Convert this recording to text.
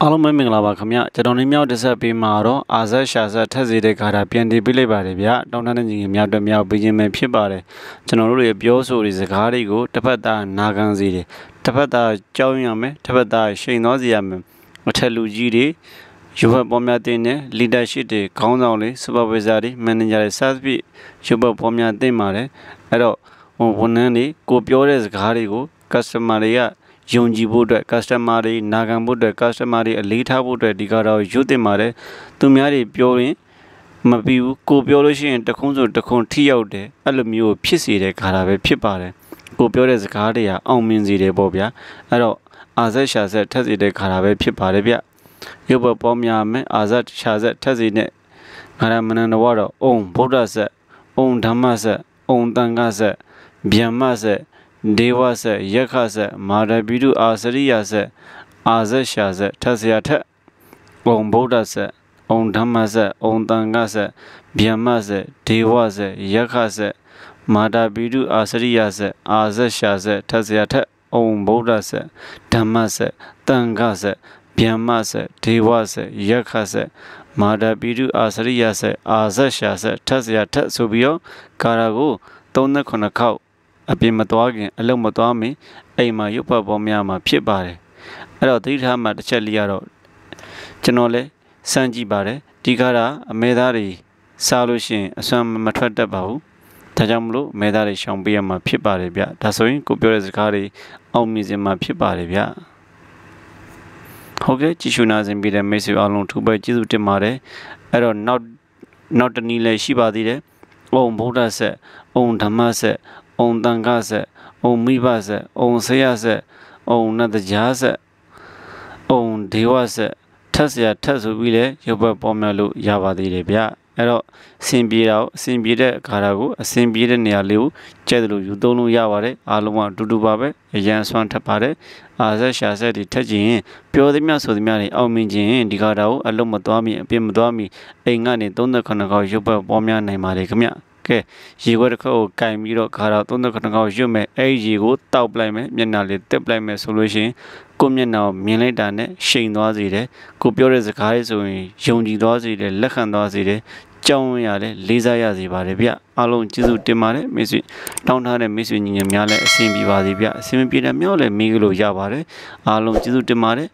အားလုံးပဲမင်္ဂလာပါခင်ဗျကျွန်တော်နေမြောက်တစ်ဆက်ပေးမှာတော့အာဇက်ရှာဇက်ထက်စီတဲ့ခါတာပြန်တည်ပေးလိုက်ပါတယ်ဗျတောင်းတတဲ့ညီငယ်များအတွက်မြောက်ပေးခြင်းပဲဖြစ်ပါတယ်ကျွန်တော်တို့ရဲ့ပြောဆိုတွေစကားတွေကိုတစ်ဖက်သားနာခံစီတယ်တစ်ဖက်သားကြောင်းရမယ်တစ်ဖက်သားရှိန်သောစီရမယ်အထက်လူကြီးတွေရုပ်ဘပေါ်များတင်တဲ့ leadership တွေခေါင်းဆောင်တွေ supervisor တွေ manager တွေ service ရုပ်ဘပေါ်များတင်ပါတယ်အဲ့တော့ဝန်ထမ်းတွေကိုပြောတဲ့စကားတွေကို customer တွေက ယုံကြည်ဖို့အတွက် customer တွေနာခံဖို့အတွက် customer တွေအလေးထားဖို့အတွက်ဒီကတော့ရွတ်တင်ပါတယ်သူများတွေပြောရင်မပြီးဘူးကိုပြောလို့ရှိရင်တခုံးဆိုတခုံးထိရောက်တယ်အဲ့လိုမျိုးဖြစ်စေတဲ့ခါတာပဲဖြစ်ပါတယ်ကိုပြောတဲ့စကားတွေကအောင်မြင်စေတယ်ပေါ့ဗျာအဲ့တော့အာဇက်ရှာဇက်ထက်စေတဲ့ခါတာပဲဖြစ်ပါတယ်ဗျရုပ်ဘပေါ်များမယ်အာဇက်ရှာဇက်ထက်စေတဲ့ငါရမနန္ဒဝတော့အုံဗုဒ္ဓဆက်အုံဓမ္မဆက်အုံတန်ခဆက်ဗျမ္မဆက် ဒေဝဆက်ယက္ခဆက်မာရပိတုအာစရိယဆက်အာဇက်ရှာဆက်ထက်စရာထက်ဘုံဗုဒ္ဓဆက်အုံဓမ္မဆက်အုံတန်ခဆက်ဗျမ္မဆက်ဒေဝဆက်ယက္ခဆက်မာတာပိတုအာစရိယဆက်အာဇက်ရှာဆက်ထက်စရာထက်အုံဗုဒ္ဓဆက်ဓမ္မဆက်တန်ခဆက်ဗျမ္မဆက်ဒေဝဆက်ယက္ခဆက်မာတာပိတုအာစရိယဆက်အာဇက်ရှာဆက်ထက်စရာထက်ဆိုပြီးတော့ကာရာကို39ခေါက် အပြင်မသွားခင်အလုံးမသွားမီအိမ်မှာရုပ်ဖတ်ပေါ်များမှာဖြစ်ပါတယ်အဲ့တော့သတိထားမှတစ်ချက်လေးကတော့ကျွန်တော်လည်းစမ်းကြည့်ပါတယ်ဒီကားတာအမေသားတွေစားလို့ရှိရင်အစွမ်းမထွက်တတ်ပါဘူးဒါကြောင့်မလို့မဲသားတွေရှောင်ပေးရမှာဖြစ်ပါတယ်ဗျဒါဆိုရင်ကိုပြောတဲ့စကားတွေအောင်မြင်စေမှာဖြစ်ပါတယ်ဗျဟုတ်ကဲ့ကြည့်ရှုနာစဉ်ပြီးတဲ့မိတ်ဆွေအားလုံးထူပဲကျေးဇူးတင်ပါတယ်အဲ့တော့နောက်နောက်တနည်းလည်းရှိပါသေးတယ်။ ။အုံဗုဒ္ဓဆက်၊အုံဓမ္မဆက်၊အုံတန်ခဆက်၊အုံမိဘဆက်၊အုံဆေယဆက်၊အုံနတ်တရားဆက်၊အုံဒေဝဆက်ထက်ဆရာထက်ဆိုပြီးလဲရုပ်ဘက်ပေါ်မြလို့ရပါသေးတယ်ဗျ။အဲ့တော့အစဉ်ပြေတာကိုအစဉ်ပြေတဲ့အခါတာကိုအစဉ်ပြေတဲ့နေရာလေးကိုကျဲတယ်လို့ယူသုံးလို့ရပါတယ်အားလုံးကအတူတူပါပဲအရန်ဆွမ်းထပ်ပါတယ်အာဆက်ရှာဆက်တွေထက်ခြင်းပြောသည်များဆိုသည်များတွေအောင်မြင်ခြင်းဒီခါတာကိုအလုံးမသွားမီအပြစ်မသွားမီအိမ်ကနေ38ခေါက်ရုပ်ဘက်ပေါ်များနိုင်ပါတယ်ခင်ဗျ ကဲရေခွက်တစ်ခုကိုကင်ပြီးတော့ခါတော့39ခေါက်ရွတ်မယ်အဲ့ဒီရေကိုတောက်ပလိုက်မယ်မျက်နှာလေးတက်ပလိုက်မယ်ဆိုလို့ရှိရင်ကိုမျက်နှာကိုမြင်လိုက်တာနဲ့ရှိန်သွားစေတယ်ကိုပြောတဲ့စကားလေးဆိုရင်ယုံကြည်သွားစေတယ်လက်ခံသွားစေတယ်ကြောင်းရတယ်လေးစားရစေပါတယ်ဗျအားလုံးကျေးဇူးတင်ပါတယ်မိတ်ဆွေတောင်းထားတဲ့မိတ်ဆွေညီငယ်များလည်းအဆင်ပြေပါစေဗျအဆင်ပြေတဲ့မြောက်လည်းမိကလို့ရပါတယ်အားလုံးကျေးဇူးတင်ပါတယ်